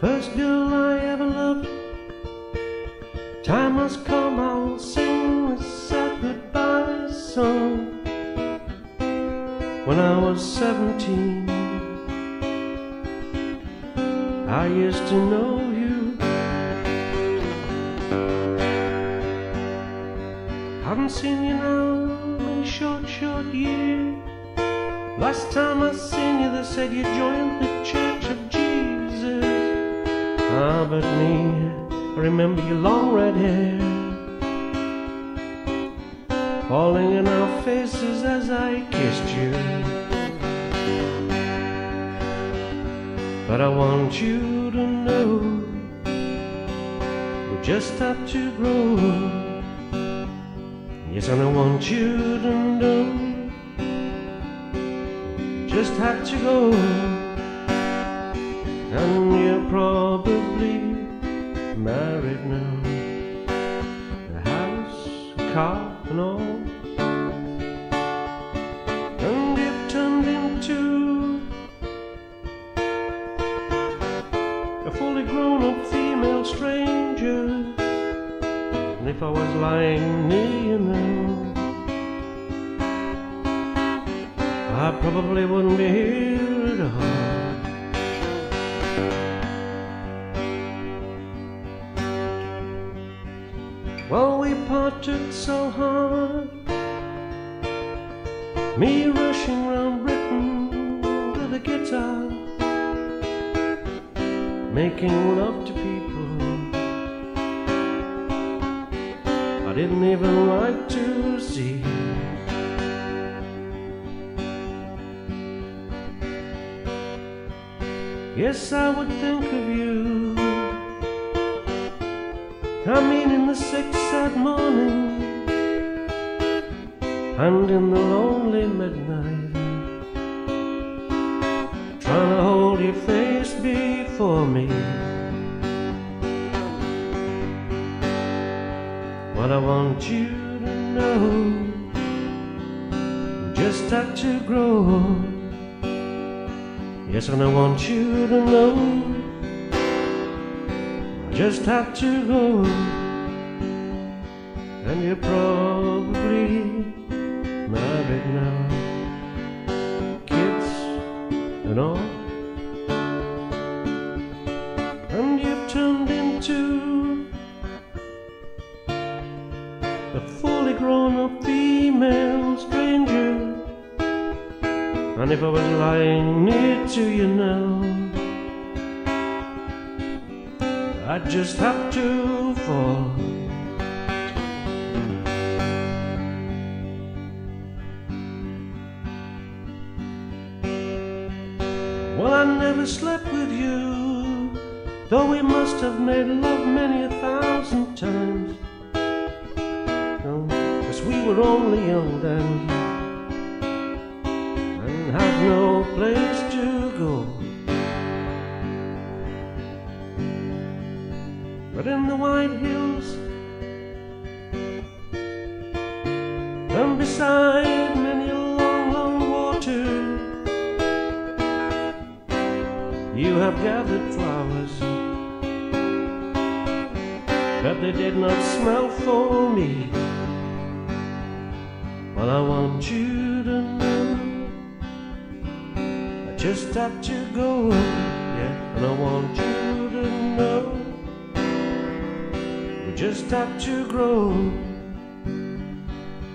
First girl I ever loved. Time must come, I will sing this sad goodbye song. When I was seventeen, I used to know you. Haven't seen you now in a short, short year. Last time I seen you, they said you joined the Church of Jesus. But me, I remember your long red hair falling in our faces as I kissed you. But I want you to know we just have to grow. Yes, and I want you to know we just have to go. And you're probably and all. Turned into a fully grown up female stranger. And if I was lying near you I probably wouldn't be here at all. Well, we parted so hard. Me rushing round Britain with a guitar, making love to people I didn't even like to see. Yes, I would think of you. I mean, in the sick, sad morning, and in the lonely midnight, trying to hold your face before me. What I want you to know, just have to grow. Yes, and I want you to know just have to go. And you're probably married now, kids and all. And you've turned into a fully grown up female stranger. And if I was lying near to you now, I'd just have to fall. Well, I never slept with you, though we must have made love many a thousand times. Oh, cause we were only young then and had no place hills and beside many a long, long water, you have gathered flowers, but they did not smell for me. Well, I want you to know I just have to go, yeah, and I want you just start to grow.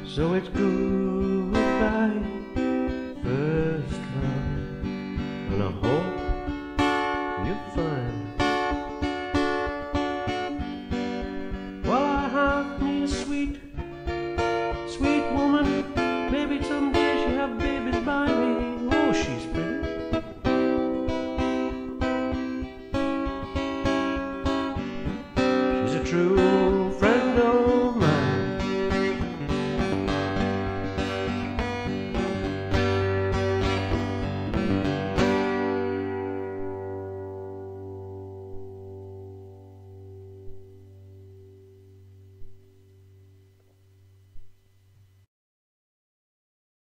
So it's goodbye, first love, and I hope you find.